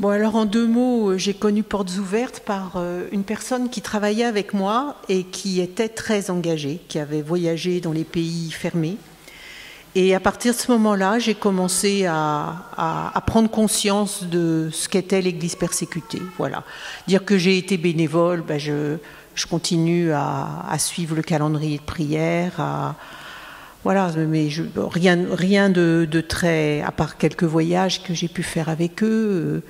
Bon, alors en deux mots, j'ai connu Portes Ouvertes par euh, une personne qui travaillait avec moi et qui était très engagée, qui avait voyagé dans les pays fermés. Et à partir de ce moment-là, j'ai commencé à, prendre conscience de ce qu'était l'Église persécutée. Voilà. Dire que j'ai été bénévole, ben je, continue à, suivre le calendrier de prière, à, voilà, mais rien, de, de, très, à part quelques voyages que j'ai pu faire avec eux.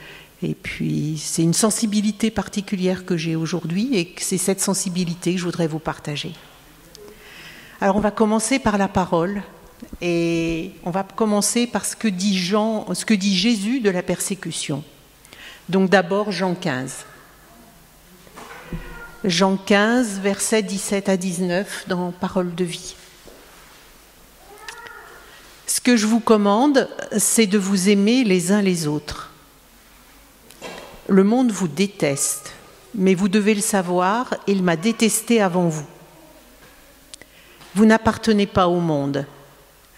Et puis, c'est une sensibilité particulière que j'ai aujourd'hui et c'est cette sensibilité que je voudrais vous partager. Alors, on va commencer par la parole. Et on va commencer par ce que dit, Jean, ce que dit Jésus de la persécution. Donc d'abord Jean 15. Jean 15, versets 17 à 19 dans Parole de vie. Ce que je vous commande, c'est de vous aimer les uns les autres. Le monde vous déteste, mais vous devez le savoir, il m'a détesté avant vous. Vous n'appartenez pas au monde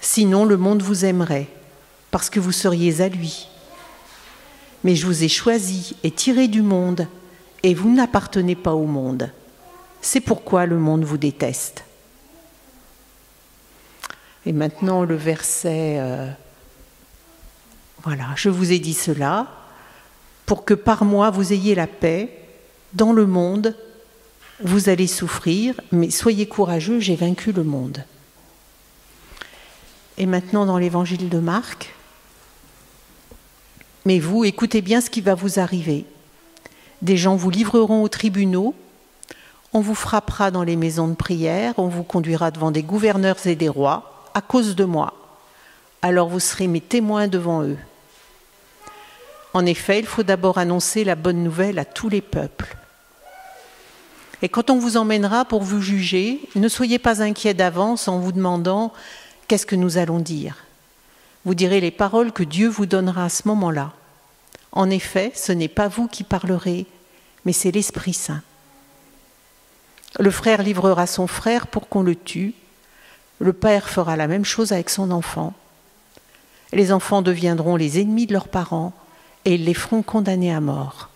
Sinon, le monde vous aimerait, parce que vous seriez à lui. Mais je vous ai choisi et tiré du monde, et vous n'appartenez pas au monde. C'est pourquoi le monde vous déteste. Et maintenant, le verset... Euh, voilà, je vous ai dit cela, pour que par moi vous ayez la paix. Dans le monde, vous allez souffrir, mais soyez courageux, j'ai vaincu le monde. Et maintenant dans l'évangile de Marc. Mais vous, écoutez bien ce qui va vous arriver. Des gens vous livreront aux tribunaux, on vous frappera dans les maisons de prière, on vous conduira devant des gouverneurs et des rois à cause de moi. Alors vous serez mes témoins devant eux. En effet, il faut d'abord annoncer la bonne nouvelle à tous les peuples. Et quand on vous emmènera pour vous juger, ne soyez pas inquiets d'avance en vous demandant qu'est-ce que nous allons dire? Vous direz les paroles que Dieu vous donnera à ce moment-là. En effet, ce n'est pas vous qui parlerez, mais c'est l'Esprit Saint. Le frère livrera son frère pour qu'on le tue. Le père fera la même chose avec son enfant. Les enfants deviendront les ennemis de leurs parents et ils les feront condamner à mort.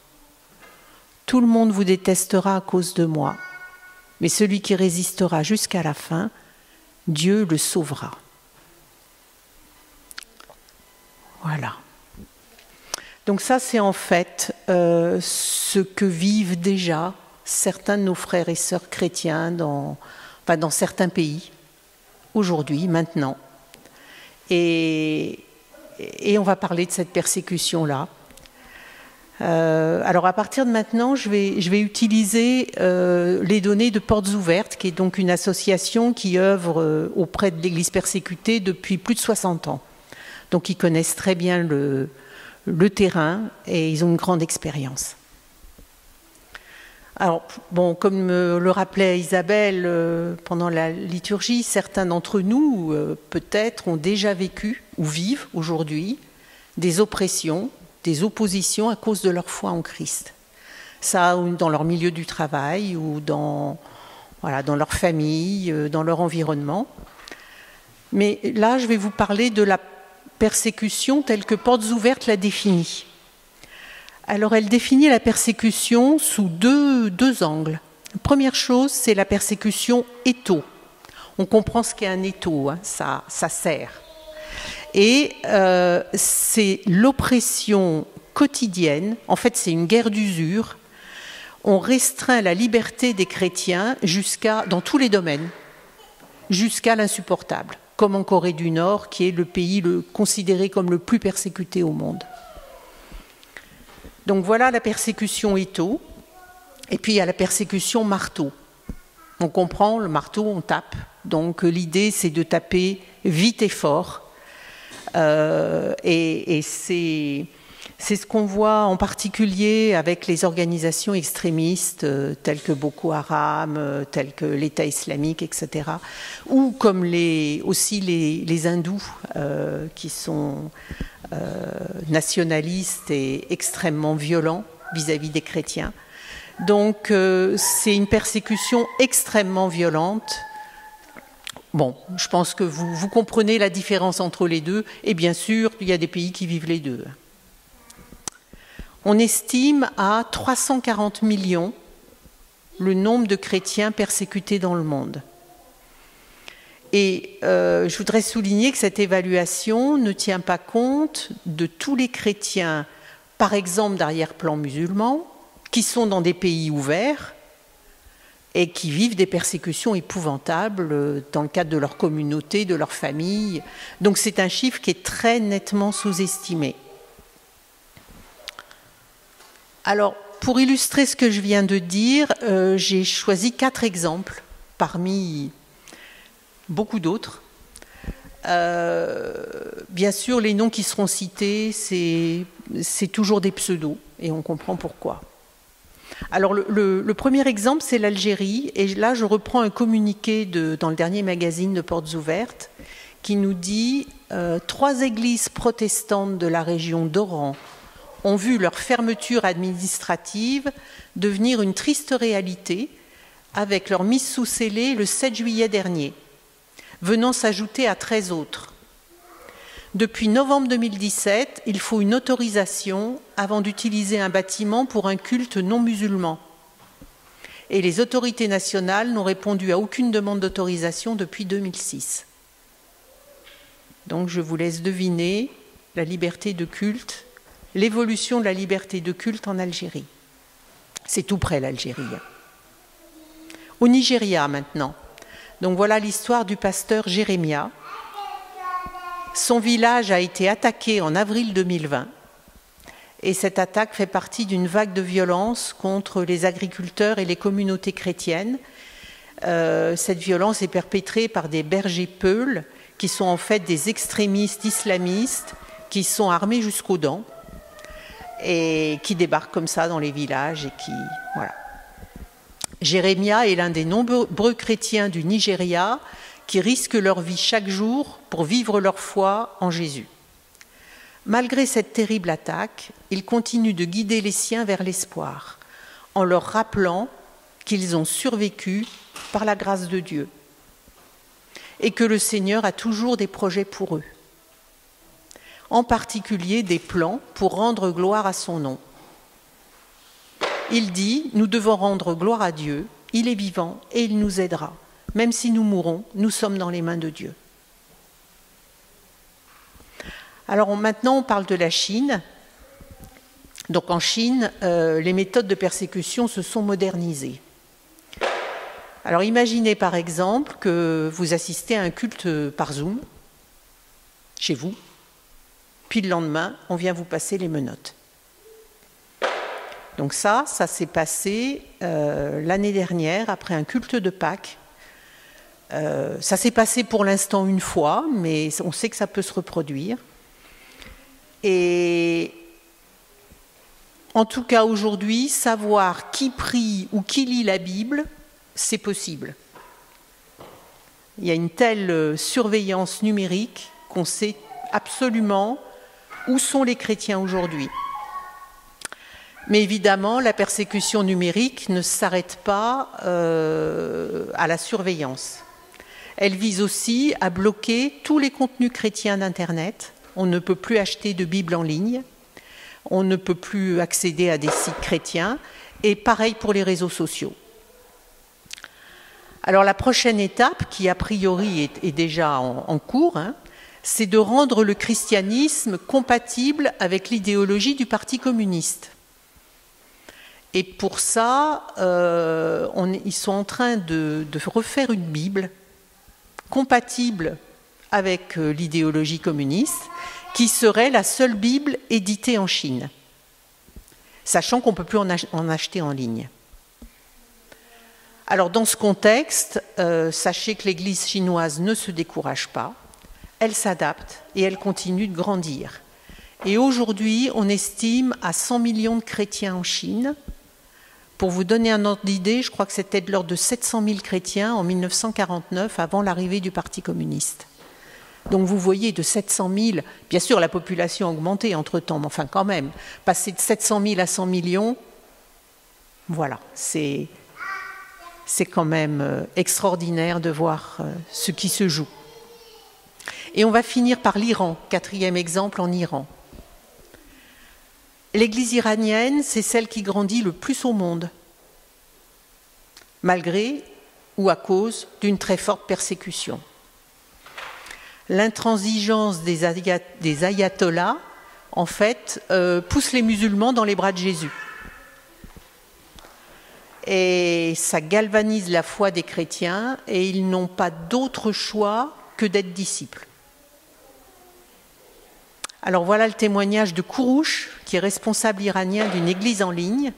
Tout le monde vous détestera à cause de moi, mais celui qui résistera jusqu'à la fin Dieu le sauvera. Voilà. Donc ça, c'est en fait euh, ce que vivent déjà certains de nos frères et sœurs chrétiens dans, dans certains pays, aujourd'hui, maintenant. Et, on va parler de cette persécution-là. Euh, alors à partir de maintenant, je vais, utiliser euh, les données de Portes Ouvertes, qui est donc une association qui œuvre euh, auprès de l'Église persécutée depuis plus de 60 ans. Donc ils connaissent très bien le terrain et ils ont une grande expérience. Alors, bon, comme le rappelait Isabelle pendant la liturgie, certains d'entre nous, peut-être, ont déjà vécu ou vivent aujourd'hui des oppressions, des oppositions à cause de leur foi en Christ. Ça, dans leur milieu du travail ou dans, dans leur famille, euh, dans leur environnement. Mais là, je vais vous parler de la persécution telle que Portes Ouvertes l'a définie. Alors, elle définit la persécution sous deux, angles. première chose, c'est la persécution étau. On comprend ce qu'est un étau, hein, ça, sert. Et euh, c'est l'oppression quotidienne, en fait c'est une guerre d'usure. On restreint la liberté des chrétiens jusqu'à, dans tous les domaines, jusqu'à l'insupportable, comme en Corée du Nord, qui est le pays considéré comme le plus persécuté au monde. Donc voilà la persécution étau, et puis il y a la persécution marteau. On comprend, le marteau, on tape. Donc l'idée, c'est de taper vite et fort euh, et, c'est ce qu'on voit en particulier avec les organisations extrémistes euh, telles que Boko Haram, euh, telles que l'État islamique, etc. Ou comme aussi les, hindous qui sont nationalistes et extrêmement violents vis-à-vis -vis des chrétiens. Donc c'est une persécution extrêmement violente Bon, je pense que vous, comprenez la différence entre les deux, et bien sûr, il y a des pays qui vivent les deux. On estime à 340 millions le nombre de chrétiens persécutés dans le monde. Et euh, je voudrais souligner que cette évaluation ne tient pas compte de tous les chrétiens, par exemple d'arrière-plan musulman, qui sont dans des pays ouverts et qui vivent des persécutions épouvantables dans le cadre de leur communauté, de leur famille. Donc c'est un chiffre qui est très nettement sous-estimé. Alors, pour illustrer ce que je viens de dire, euh, j'ai choisi quatre exemples parmi beaucoup d'autres. Euh, bien sûr, les noms qui seront cités, c'est toujours des pseudos, et on comprend pourquoi. Alors, le, premier exemple, c'est l'Algérie, et là, je reprends un communiqué dans le dernier magazine de Portes Ouvertes qui nous dit euh, Trois églises protestantes de la région d'Oran ont vu leur fermeture administrative devenir une triste réalité avec leur mise sous scellé le 7 juillet dernier venant s'ajouter à 13 autres. Depuis novembre 2017, il faut une autorisation avant d'utiliser un bâtiment pour un culte non musulman. Et les autorités nationales n'ont répondu à aucune demande d'autorisation depuis 2006. Donc je vous laisse deviner la liberté de culte, l'évolution de la liberté de culte en Algérie. C'est tout près l'Algérie. Au Nigeria maintenant. Donc voilà l'histoire du pasteur Jérémia. Son village a été attaqué en avril 2020 et cette attaque fait partie d'une vague de violence contre les agriculteurs et les communautés chrétiennes. Euh, cette violence est perpétrée par des bergers peuls qui sont en fait des extrémistes islamistes qui sont armés jusqu'aux dents et qui débarquent comme ça dans les villages et qui voilà. Jérémia est l'un des nombreux chrétiens du Nigeria qui risquent leur vie chaque jour pour vivre leur foi en Jésus. Malgré cette terrible attaque, il continue de guider les siens vers l'espoir, en leur rappelant qu'ils ont survécu par la grâce de Dieu et que le Seigneur a toujours des projets pour eux, en particulier des plans pour rendre gloire à son nom il dit, nous devons rendre gloire à Dieu, il est vivant et il nous aidera. Même si nous mourons, nous sommes dans les mains de Dieu. Alors maintenant, on parle de la Chine. Donc en Chine, euh, les méthodes de persécution se sont modernisées. Alors imaginez par exemple que vous assistez à un culte par Zoom, chez vous, puis le lendemain, on vient vous passer les menottes. Donc ça, ça s'est passé euh, l'année dernière après un culte de Pâques. Euh, ça s'est passé pour l'instant une fois, mais on sait que ça peut se reproduire. Et en tout cas aujourd'hui, savoir qui prie ou qui lit la Bible, c'est possible. Il y a une telle surveillance numérique qu'on sait absolument où sont les chrétiens aujourd'hui? Mais évidemment, la persécution numérique ne s'arrête pas euh, à la surveillance. Elle vise aussi à bloquer tous les contenus chrétiens d'Internet. On ne peut plus acheter de Bible en ligne, on ne peut plus accéder à des sites chrétiens, et pareil pour les réseaux sociaux. Alors la prochaine étape, qui a priori est, déjà en, cours, hein, c'est de rendre le christianisme compatible avec l'idéologie du Parti communiste. Et pour ça, euh, ils sont en train de, refaire une Bible compatible avec euh, l'idéologie communiste, qui serait la seule Bible éditée en Chine, sachant qu'on ne peut plus en, acheter en ligne. Alors dans ce contexte, euh, sachez que l'Église chinoise ne se décourage pas, elle s'adapte et elle continue de grandir. Et aujourd'hui, on estime à 100 millions de chrétiens en Chine, pour vous donner un ordre d'idée, je crois que c'était de l'ordre de 700 000 chrétiens en 1949, avant l'arrivée du Parti communiste. Donc vous voyez, de 700 000, bien sûr la population a augmenté entre-temps, mais enfin quand même, passer de 700 000 à 100 millions, voilà, c'est, quand même euh, extraordinaire de voir euh, ce qui se joue. Et on va finir par l'Iran, quatrième exemple en Iran. L'Église iranienne, c'est celle qui grandit le plus au monde, malgré ou à cause d'une très forte persécution. L'intransigeance des, ayatollahs, en fait, euh, pousse les musulmans dans les bras de Jésus. Et ça galvanise la foi des chrétiens et ils n'ont pas d'autre choix que d'être disciples. Alors voilà le témoignage de Kourouche, qui est responsable iranien d'une église en ligne.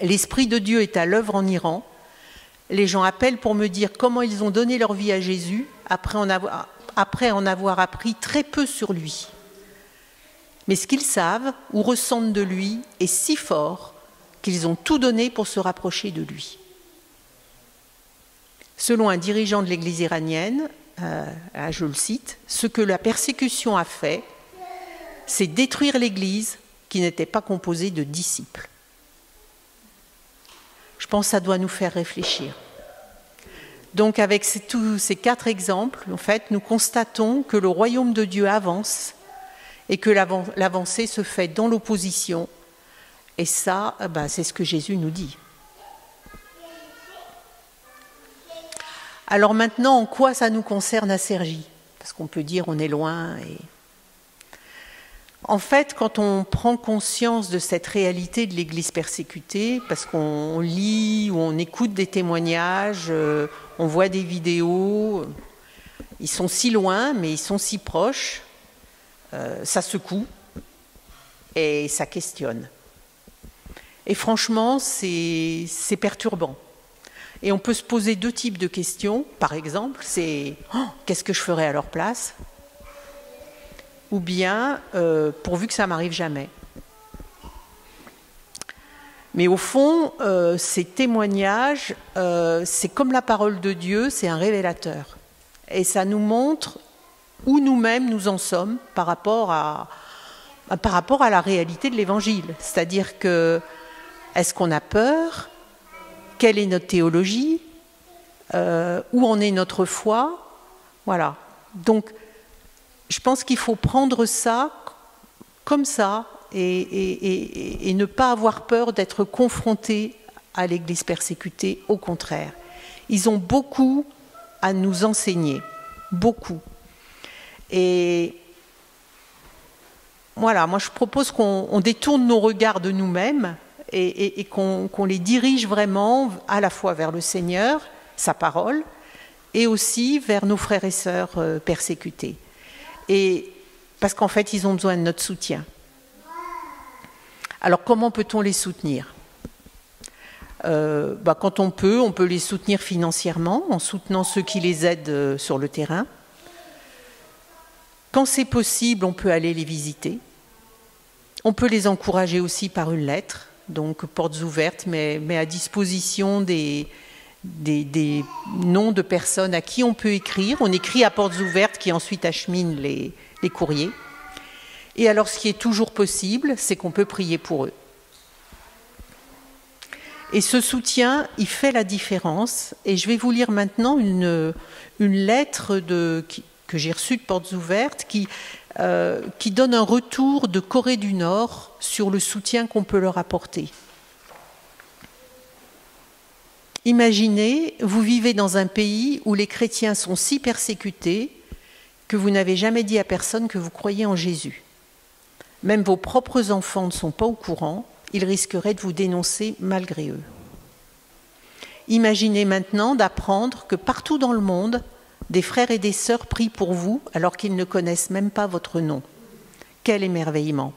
L'Esprit de Dieu est à l'œuvre en Iran. Les gens appellent pour me dire comment ils ont donné leur vie à Jésus après en avoir, appris très peu sur lui. Mais ce qu'ils savent ou ressentent de lui est si fort qu'ils ont tout donné pour se rapprocher de lui. Selon un dirigeant de l'Église iranienne, euh, je le cite, ce que la persécution a fait, c'est détruire l'Église qui n'était pas composée de disciples. Je pense que ça doit nous faire réfléchir. Donc avec tous ces quatre exemples, en fait, nous constatons que le royaume de Dieu avance et que l'avancée se fait dans l'opposition. Et ça, ben, c'est ce que Jésus nous dit. Alors maintenant, en quoi ça nous concerne à Sergi? Parce qu'on peut dire on est loin et en fait, quand on prend conscience de cette réalité de l'Église persécutée, parce qu'on lit ou on écoute des témoignages, euh, on voit des vidéos, ils sont si loin, mais ils sont si proches, euh, ça secoue et ça questionne. Et franchement, c'est perturbant. Et on peut se poser deux types de questions. Par exemple, c'est oh, qu'est-ce que je ferais à leur place? Ou bien euh, pourvu que ça m'arrive jamais. Mais au fond, euh, ces témoignages, euh, c'est comme la parole de Dieu, c'est un révélateur. Et ça nous montre où nous-mêmes nous en sommes par rapport à, par rapport à la réalité de l'Évangile. C'est-à-dire que, est-ce qu'on a peur? Quelle est notre théologie? Où en est notre foi? Voilà. Donc, je pense qu'il faut prendre ça comme ça et, ne pas avoir peur d'être confronté à l'Église persécutée, au contraire. Ils ont beaucoup à nous enseigner, beaucoup. Et voilà, moi je propose qu'on détourne nos regards de nous-mêmes et, qu'on les dirige vraiment à la fois vers le Seigneur, sa parole, et aussi vers nos frères et sœurs euh, persécutés et parce qu'en fait, ils ont besoin de notre soutien. Alors comment peut-on les soutenir? Euh, bah, Quand on peut, on peut les soutenir financièrement en soutenant ceux qui les aident euh, sur le terrain. Quand c'est possible, on peut aller les visiter. On peut les encourager aussi par une lettre, donc portes ouvertes, mais, mais à disposition des, des, noms de personnes à qui on peut écrire. On écrit à portes ouvertes qui ensuite acheminent les, courriers. Et alors ce qui est toujours possible, c'est qu'on peut prier pour eux. Et ce soutien, il fait la différence. Et je vais vous lire maintenant une, lettre que j'ai reçue de Portes Ouvertes euh, qui donne un retour de Corée du Nord sur le soutien qu'on peut leur apporter. Imaginez, vous vivez dans un pays où les chrétiens sont si persécutés que vous n'avez jamais dit à personne que vous croyez en Jésus. Même vos propres enfants ne sont pas au courant, ils risqueraient de vous dénoncer malgré eux. Imaginez maintenant d'apprendre que partout dans le monde, des frères et des sœurs prient pour vous alors qu'ils ne connaissent même pas votre nom. Quel émerveillement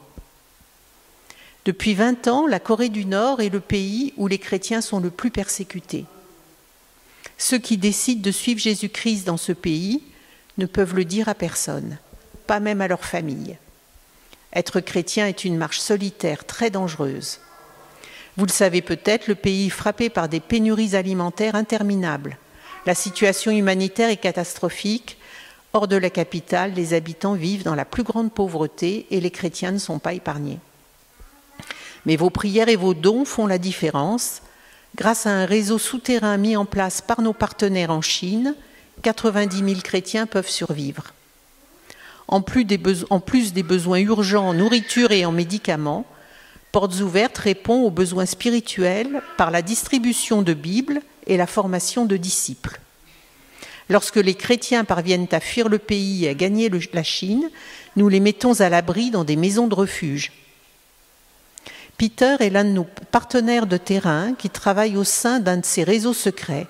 depuis 20 ans, la Corée du Nord est le pays où les chrétiens sont le plus persécutés. Ceux qui décident de suivre Jésus-Christ dans ce pays ne peuvent le dire à personne, pas même à leur famille. Être chrétien est une marche solitaire très dangereuse. Vous le savez peut-être, le pays est frappé par des pénuries alimentaires interminables. La situation humanitaire est catastrophique. Hors de la capitale, les habitants vivent dans la plus grande pauvreté et les chrétiens ne sont pas épargnés. Mais vos prières et vos dons font la différence. Grâce à un réseau souterrain mis en place par nos partenaires en Chine, 90 000 chrétiens peuvent survivre. En plus, des besoins urgents en nourriture et en médicaments, Portes ouvertes répond aux besoins spirituels par la distribution de Bibles et la formation de disciples. Lorsque les chrétiens parviennent à fuir le pays et à gagner la Chine, nous les mettons à l'abri dans des maisons de refuge. Peter est l'un de nos partenaires de terrain qui travaille au sein d'un de ces réseaux secrets.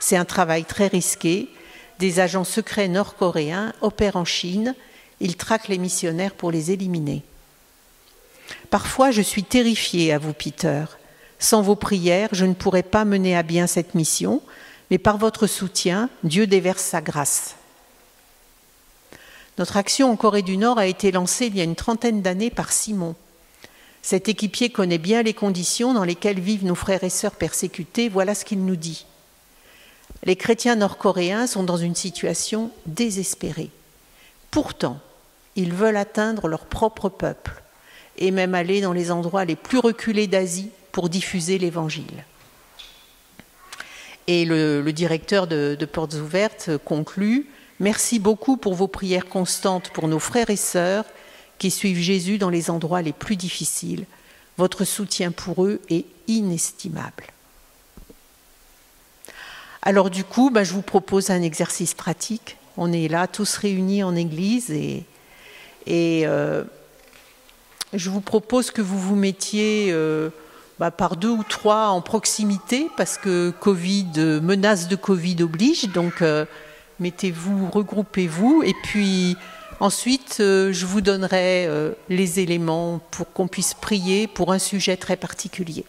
C'est un travail très risqué. Des agents secrets nord-coréens opèrent en Chine. Ils traquent les missionnaires pour les éliminer. Parfois, je suis terrifiée à vous, Peter. Sans vos prières, je ne pourrais pas mener à bien cette mission, mais par votre soutien, Dieu déverse sa grâce. Notre action en Corée du Nord a été lancée il y a une trentaine d'années par Simon. Cet équipier connaît bien les conditions dans lesquelles vivent nos frères et sœurs persécutés. Voilà ce qu'il nous dit. Les chrétiens nord-coréens sont dans une situation désespérée. Pourtant, ils veulent atteindre leur propre peuple et même aller dans les endroits les plus reculés d'Asie pour diffuser l'Évangile. Et le, directeur de, de, Portes Ouvertes conclut Merci beaucoup pour vos prières constantes pour nos frères et sœurs qui suivent Jésus dans les endroits les plus difficiles. Votre soutien pour eux est inestimable. Alors du coup, ben, je vous propose un exercice pratique. On est là tous réunis en Église et, euh, je vous propose que vous vous mettiez euh, ben, par deux ou trois en proximité parce que Covid, menace de Covid oblige. Donc euh, mettez-vous, regroupez-vous et puis Ensuite, euh, je vous donnerai euh, les éléments pour qu'on puisse prier pour un sujet très particulier.